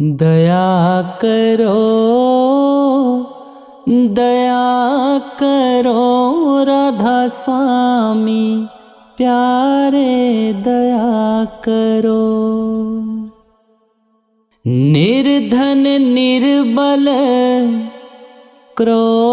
दया करो दया करो राधा स्वामी प्यारे दया करो। निर्धन निर्बल क्रो